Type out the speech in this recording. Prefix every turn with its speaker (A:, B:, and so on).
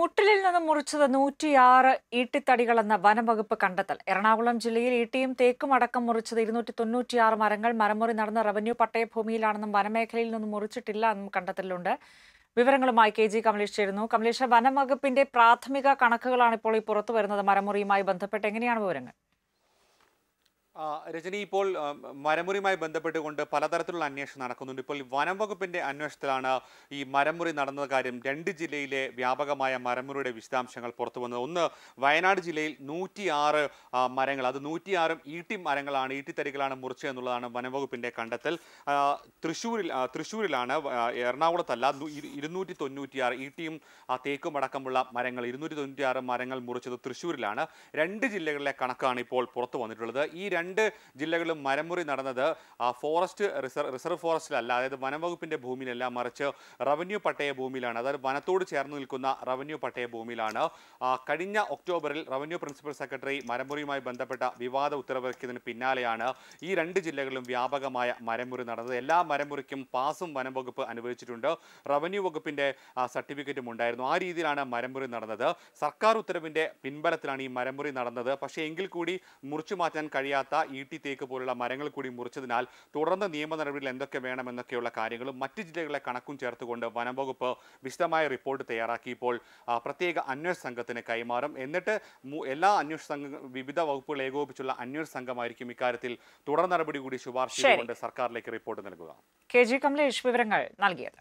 A: മുട്ടിലിൽ നിന്ന് മുറിച്ചത് നൂറ്റിയാറ് ഈട്ടിത്തടികളെന്ന വനംവകുപ്പ് കണ്ടെത്തൽ. എറണാകുളം ജില്ലയിൽ ഈട്ടിയും തേക്കും അടക്കം മുറിച്ചത് ഇരുന്നൂറ്റി തൊണ്ണൂറ്റിയാറ് മരങ്ങൾ മരമുറി നടന്ന റവന്യൂ പട്ടയഭൂമിയിലാണെന്നും വനമേഖലയിൽ നിന്നും മുറിച്ചിട്ടില്ല എന്നും കണ്ടെത്തലുണ്ട്. വിവരങ്ങളുമായി കെ ജി കമലേഷ് ചേരുന്നു. കമലേഷ് വനംവകുപ്പിന്റെ പ്രാഥമിക കണക്കുകളാണ് ഇപ്പോൾ ഈ പുറത്തു വരുന്നത് മരമുറിയുമായി ബന്ധപ്പെട്ട് എങ്ങനെയാണ് വിവരങ്ങൾ?
B: രജനി ഇപ്പോൾ മരമുറിയുമായി ബന്ധപ്പെട്ടുകൊണ്ട് പലതരത്തിലുള്ള അന്വേഷണം നടക്കുന്നുണ്ട്. ഇപ്പോൾ വനം വകുപ്പിന്റെ അന്വേഷണത്തിലാണ് ഈ മരമുറി നടന്ന കാര്യം. രണ്ട് ജില്ലയിലെ വ്യാപകമായ മരമുറിയുടെ വിശദാംശങ്ങൾ പുറത്തു വന്നത്. ഒന്ന് വയനാട് ജില്ലയിൽ നൂറ്റിയാറ് മരങ്ങൾ അത് നൂറ്റിയാറും ഈട്ടി മരങ്ങളാണ് ഈട്ടിത്തരികളാണ് മുറിച്ചത് എന്നുള്ളതാണ് വനം വകുപ്പിന്റെ കണ്ടെത്തൽ. തൃശ്ശൂരിൽ തൃശ്ശൂരിലാണ് എറണാകുളത്തല്ല ഇരുന്നൂറ്റി തൊണ്ണൂറ്റിയാറ് ഈട്ടിയും തേക്കും അടക്കമുള്ള മരങ്ങൾ ഇരുന്നൂറ്റി തൊണ്ണൂറ്റിയാറ് മരങ്ങൾ മുറിച്ചത് തൃശ്ശൂരിലാണ് രണ്ട് ജില്ലകളിലെ കണക്കാണ് ഇപ്പോൾ പുറത്തു വന്നിട്ടുള്ളത്. ഈ രണ്ട് ജില്ലകളും മരമുറി നടന്നത് ഫോറസ്റ്റ് റിസർവ് റിസർവ് ഫോറസ്റ്റിലല്ല. അതായത് വനംവകുപ്പിന്റെ ഭൂമിയിലല്ല മറിച്ച് റവന്യൂ പട്ടയ ഭൂമിയിലാണ്. അതായത് വനത്തോട് ചേർന്ന് നിൽക്കുന്ന റവന്യൂ പട്ടയ ഭൂമിയിലാണ്. കഴിഞ്ഞ ഒക്ടോബറിൽ റവന്യൂ പ്രിൻസിപ്പൽ സെക്രട്ടറി മരമുറിയുമായി ബന്ധപ്പെട്ട വിവാദ ഉത്തരവിറക്കിയതിന് പിന്നാലെയാണ് ഈ രണ്ട് ജില്ലകളിലും വ്യാപകമായ മരമുറി നടന്നത്. എല്ലാ മരമുറിക്കും പാസും വനംവകുപ്പ് അനുവദിച്ചിട്ടുണ്ട്. റവന്യൂ വകുപ്പിന്റെ സർട്ടിഫിക്കറ്റും ഉണ്ടായിരുന്നു. ആ രീതിയിലാണ് മരമുറി നടന്നത്. സർക്കാർ ഉത്തരവിന്റെ പിൻബലത്തിലാണ് ഈ മരമുറി നടന്നത്. പക്ഷേ എങ്കിൽ കൂടി മുറിച്ചു മാറ്റാൻ കഴിയാത്ത ഈട്ടി തേക്ക് പോലുള്ള മരങ്ങൾ കൂടി മുറിച്ചതിനാൽ തുടർന്ന് നിയമ നടപടികൾ എന്തൊക്കെ വേണമെന്നൊക്കെയുള്ള കാര്യങ്ങളും മറ്റ് ജില്ലകളെ കണക്കും ചേർത്തുകൊണ്ട് വനം വകുപ്പ് വിശദമായ റിപ്പോർട്ട് തയ്യാറാക്കി. ഇപ്പോൾ പ്രത്യേക അന്വേഷണ സംഘത്തിന് കൈമാറും. എന്നിട്ട് എല്ലാ അന്വേഷണ സംഘ വിവിധ വകുപ്പുകൾ ഏകോപിച്ചുള്ള അന്വേഷണ സംഘമായിരിക്കും ഇക്കാര്യത്തിൽ തുടർ നടപടി കൂടി ശുപാർശ ചെയ്തുകൊണ്ട് സർക്കാരിലേക്ക് റിപ്പോർട്ട് നൽകുക.
A: കെ ജി കമലേഷ് വിവരങ്ങൾ നൽകിയത്.